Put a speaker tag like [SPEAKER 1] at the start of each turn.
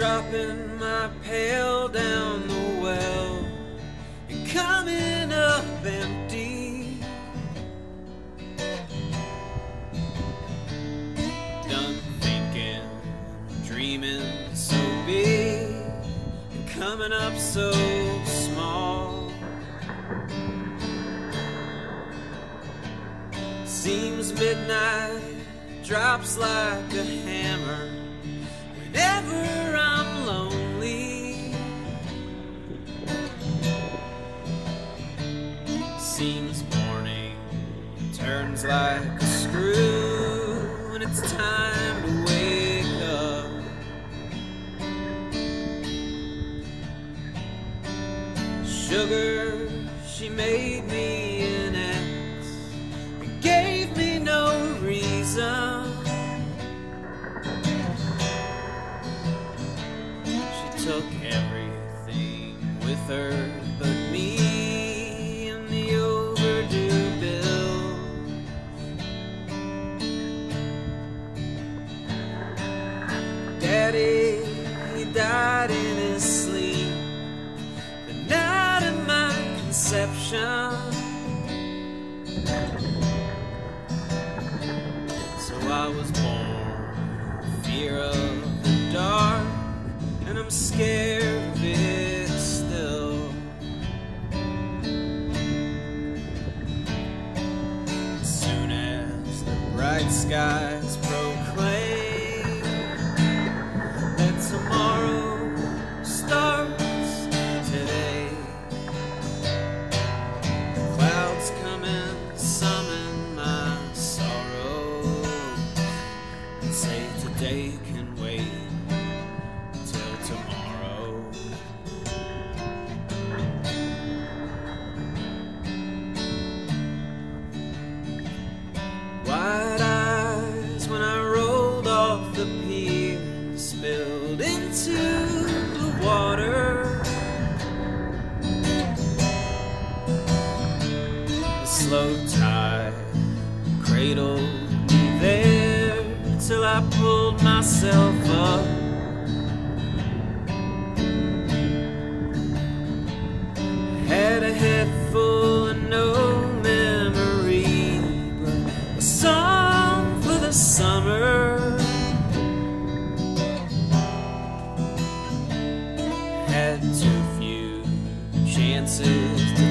[SPEAKER 1] dropping my pail down the well and coming up empty. Done thinking, dreaming so big and coming up so small. Seems midnight drops like a hammer whenever I'm lonely. Seems morning turns like a screw, and it's time to wake up. Sugar, she made me an took everything with her but me and the overdue bill. Daddy, he died in his sleep the night of my conception. So I was born, fear of I'm scared of it still. Soon as the bright skies slow tide cradled me there till I pulled myself up. Had a head full of no memory, but a song for the summer. Had too few chances.